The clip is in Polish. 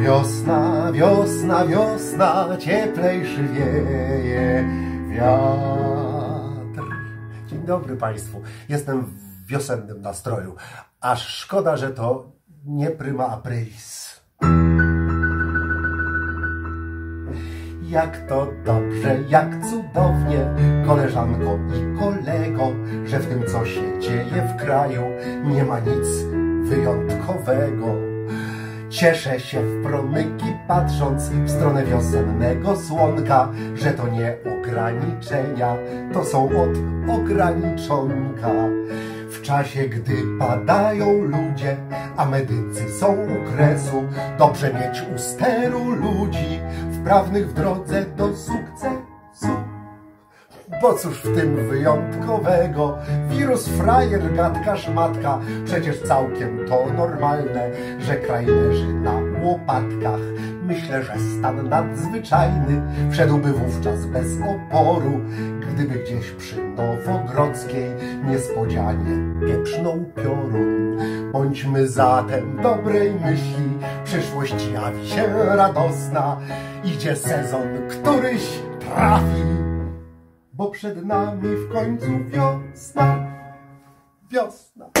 Wiosna, wiosna, wiosna, cieplejszy wieje wiatr. Dzień dobry Państwu. Jestem w wiosennym nastroju. Aż szkoda, że to nie prima aprilis. Jak to dobrze, jak cudownie, koleżanko i kolego, że w tym, co się dzieje w kraju, nie ma nic wyjątkowego. Cieszę się w promyki patrząc w stronę wiosennego słonka, że to nie ograniczenia, to są od ograniczonka. W czasie, gdy padają ludzie, a medycy są u kresu, dobrze mieć u steru ludzi, wprawnych w drodze do sukcesu. Bo cóż w tym wyjątkowego? Wirus, frajer, gadka, szmatka. Przecież całkiem to normalne, że kraj leży na łopatkach. Myślę, że stan nadzwyczajny wszedłby wówczas bez oporu, gdyby gdzieś przy Nowogrodzkiej niespodzianie pieprznął piorun. Bądźmy zatem dobrej myśli, przyszłość jawi się radosna. Idzie sezon, któryś trafi bo przed nami w końcu wiosna, wiosna.